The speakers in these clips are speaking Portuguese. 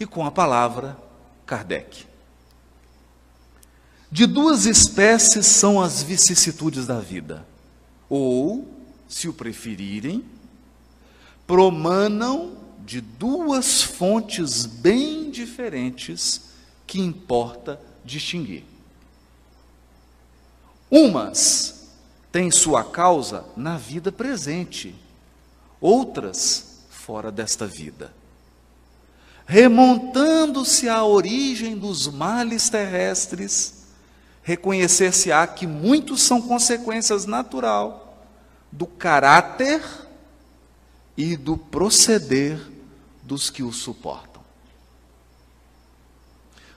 e com a palavra Kardec. De duas espécies são as vicissitudes da vida, ou, se o preferirem, promanam de duas fontes bem diferentes que importa distinguir. Umas têm sua causa na vida presente, outras fora desta vida. Remontando-se à origem dos males terrestres, reconhecer-se-á que muitos são consequências natural do caráter e do proceder dos que o suportam.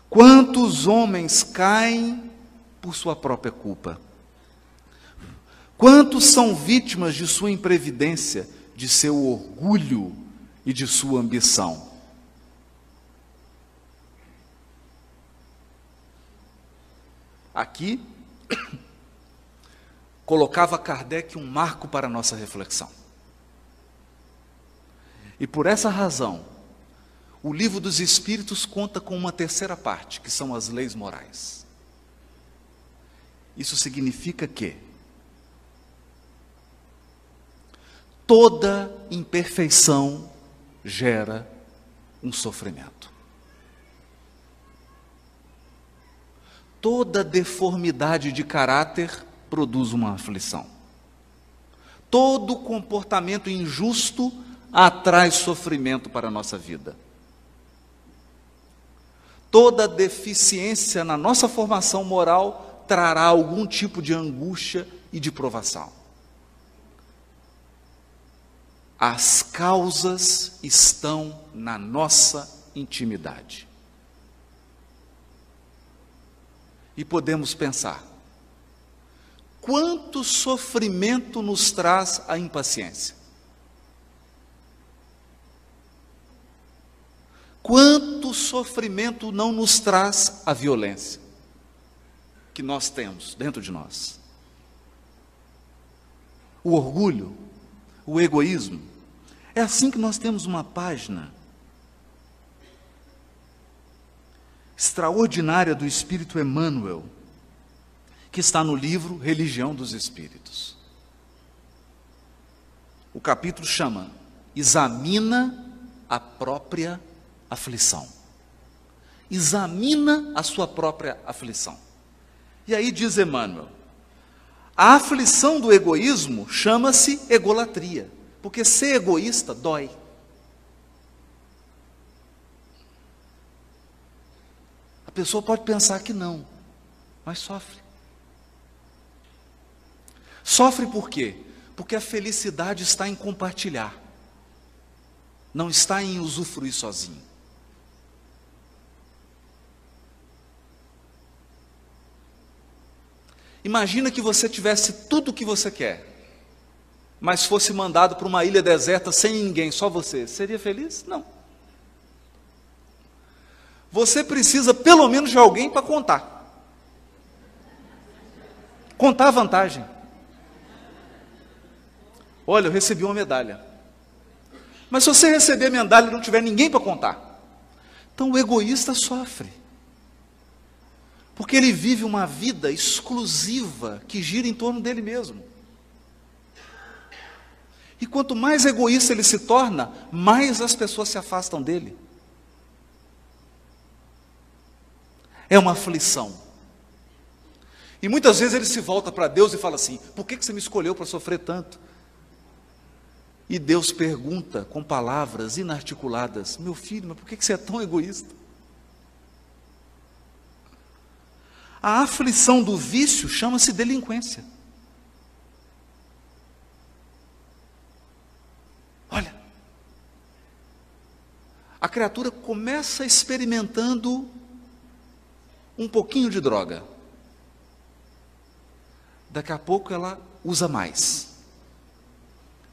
Quantos homens caem por sua própria culpa? Quantos são vítimas de sua imprevidência, de seu orgulho e de sua ambição? Aqui, colocava Kardec um marco para a nossa reflexão. E por essa razão, o livro dos Espíritos conta com uma terceira parte, que são as leis morais. Isso significa que toda imperfeição gera um sofrimento. Toda deformidade de caráter produz uma aflição. Todo comportamento injusto atrai sofrimento para a nossa vida. Toda deficiência na nossa formação moral trará algum tipo de angústia e de provação. As causas estão na nossa intimidade. E podemos pensar: quanto sofrimento nos traz a impaciência? Quanto sofrimento não nos traz a violência que nós temos dentro de nós? O orgulho, o egoísmo. É assim que nós temos uma página extraordinária do Espírito Emmanuel, que está no livro Religião dos Espíritos. O capítulo chama Examina a própria aflição. Examina a sua própria aflição. E aí diz Emmanuel: a aflição do egoísmo chama-se egolatria, porque ser egoísta dói. Pessoa pode pensar que não, mas sofre. Sofre por quê? Porque a felicidade está em compartilhar, não está em usufruir sozinho. Imagina que você tivesse tudo o que você quer, mas fosse mandado para uma ilha deserta sem ninguém, só você. Seria feliz? Não. Você precisa pelo menos de alguém para contar. Contar a vantagem. Olha, eu recebi uma medalha. Mas se você receber a medalha e não tiver ninguém para contar, então o egoísta sofre. Porque ele vive uma vida exclusiva que gira em torno dele mesmo. E quanto mais egoísta ele se torna, mais as pessoas se afastam dele. É uma aflição. E muitas vezes ele se volta para Deus e fala assim: por que você me escolheu para sofrer tanto? E Deus pergunta com palavras inarticuladas: meu filho, mas por que você é tão egoísta? A aflição do vício chama-se delinquência. Olha, a criatura começa experimentando um pouquinho de droga. Daqui a pouco ela usa mais.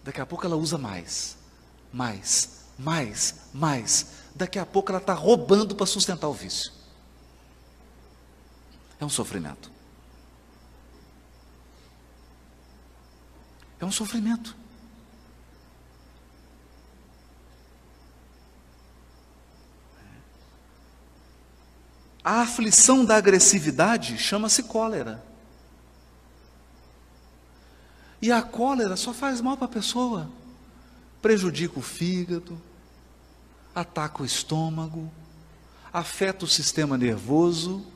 Daqui a pouco ela usa mais. Mais, mais, mais. Daqui a pouco ela está roubando para sustentar o vício. É um sofrimento. É um sofrimento. A aflição da agressividade chama-se cólera. E a cólera só faz mal para a pessoa. Prejudica o fígado, ataca o estômago, afeta o sistema nervoso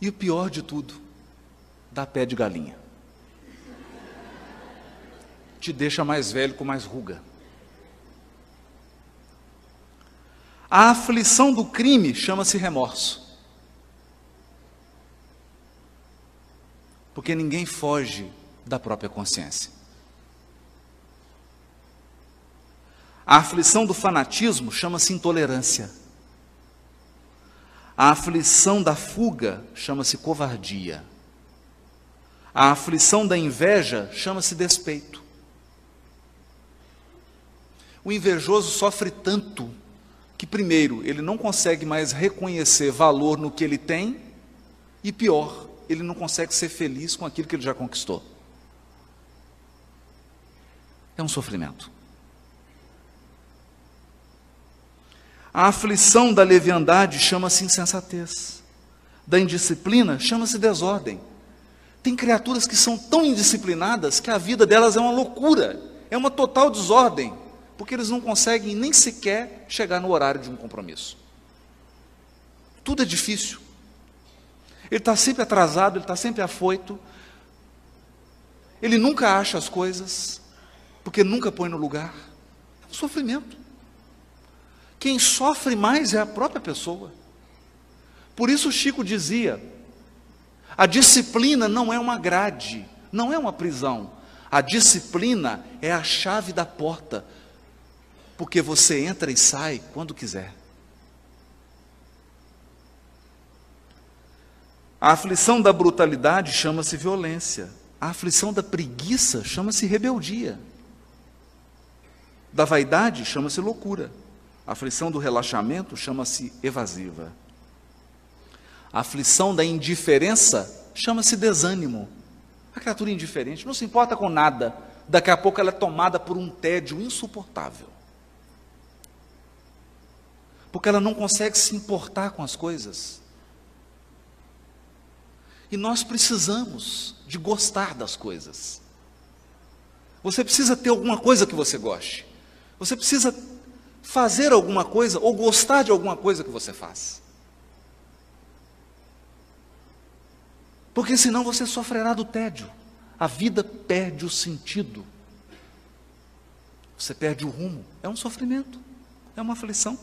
e o pior de tudo, dá pé de galinha. Te deixa mais velho com mais ruga. A aflição do crime chama-se remorso. Porque ninguém foge da própria consciência. A aflição do fanatismo chama-se intolerância. A aflição da fuga chama-se covardia. A aflição da inveja chama-se despeito. O invejoso sofre tanto que, primeiro, ele não consegue mais reconhecer valor no que ele tem, e pior, ele não consegue ser feliz com aquilo que ele já conquistou. É um sofrimento. A aflição da leviandade chama-se insensatez. Da indisciplina chama-se desordem. Tem criaturas que são tão indisciplinadas que a vida delas é uma loucura, é uma total desordem porque eles não conseguem nem sequer chegar no horário de um compromisso. Tudo é difícil. Ele está sempre atrasado, ele está sempre afoito. Ele nunca acha as coisas, porque nunca põe no lugar. É um sofrimento. Quem sofre mais é a própria pessoa. Por isso Chico dizia: a disciplina não é uma grade, não é uma prisão. A disciplina é a chave da porta porque você entra e sai quando quiser. A aflição da brutalidade chama-se violência. A aflição da preguiça chama-se rebeldia. Da vaidade chama-se loucura. A aflição do relaxamento chama-se evasiva. A aflição da indiferença chama-se desânimo. A criatura indiferente não se importa com nada. Daqui a pouco ela é tomada por um tédio insuportável porque ela não consegue se importar com as coisas. E nós precisamos de gostar das coisas. Você precisa ter alguma coisa que você goste. Você precisa fazer alguma coisa ou gostar de alguma coisa que você faz. Porque senão você sofrerá do tédio. A vida perde o sentido. Você perde o rumo. É um sofrimento, é uma aflição.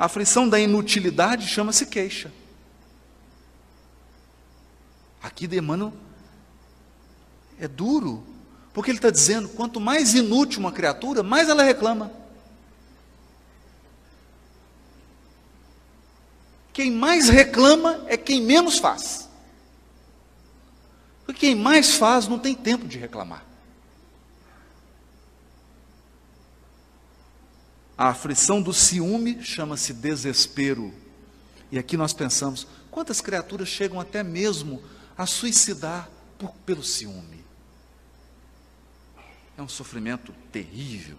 A aflição da inutilidade chama-se queixa. Aqui de Emmanuel é duro, porque ele está dizendo: quanto mais inútil uma criatura, mais ela reclama. Quem mais reclama é quem menos faz. Porque quem mais faz não tem tempo de reclamar. A aflição do ciúme chama-se desespero. E aqui nós pensamos: quantas criaturas chegam até mesmo a suicidar por, pelo ciúme? É um sofrimento terrível.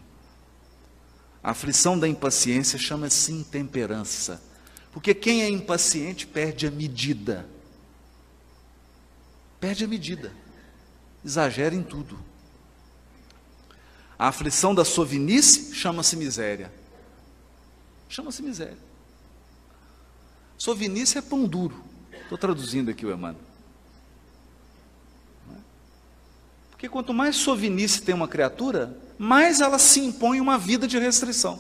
A aflição da impaciência chama-se intemperança. Porque quem é impaciente perde a medida. Perde a medida. Exagera em tudo. A aflição da sovinice chama-se miséria. Chama-se miséria. Sovinice é pão duro. Estou traduzindo aqui o Emmanuel. Porque quanto mais sovinice tem uma criatura, mais ela se impõe uma vida de restrição.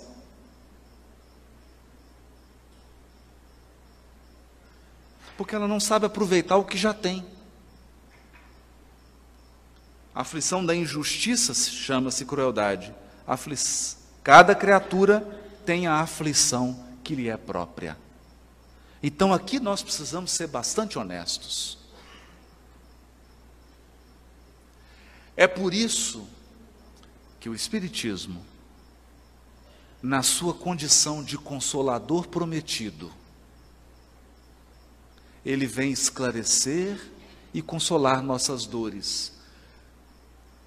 Porque ela não sabe aproveitar o que já tem. A aflição da injustiça chama-se crueldade. Cada criatura tem a aflição que lhe é própria. Então aqui nós precisamos ser bastante honestos. É por isso que o Espiritismo, na sua condição de consolador prometido, ele vem esclarecer e consolar nossas dores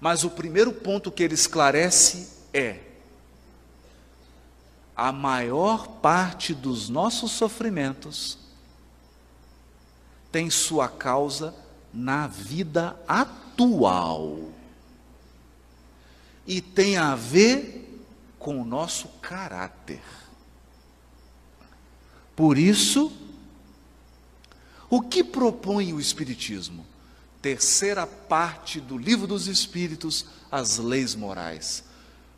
mas o primeiro ponto que ele esclarece é: a maior parte dos nossos sofrimentos tem sua causa na vida atual. E tem a ver com o nosso caráter. Por isso, o que propõe o Espiritismo? Terceira parte do Livro dos Espíritos, as leis morais.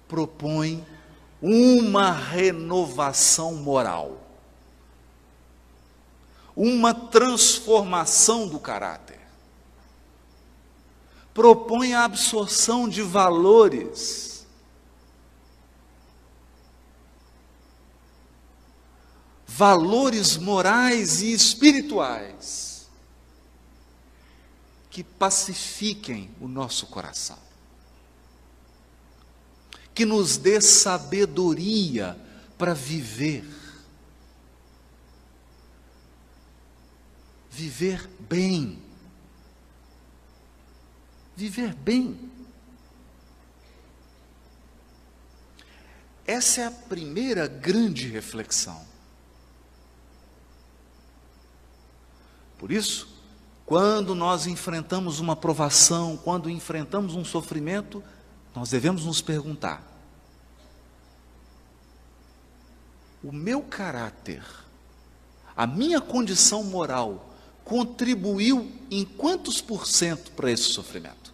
Propõe uma renovação moral, uma transformação do caráter. Propõe a absorção de valores. Valores morais e espirituais que pacifiquem o nosso coração que nos dê sabedoria para viver. Viver bem. Viver bem. Essa é a primeira grande reflexão. Por isso, quando nós enfrentamos uma provação, quando enfrentamos um sofrimento, nós devemos nos perguntar: o meu caráter, a minha condição moral, contribuiu em quantos por cento para esse sofrimento?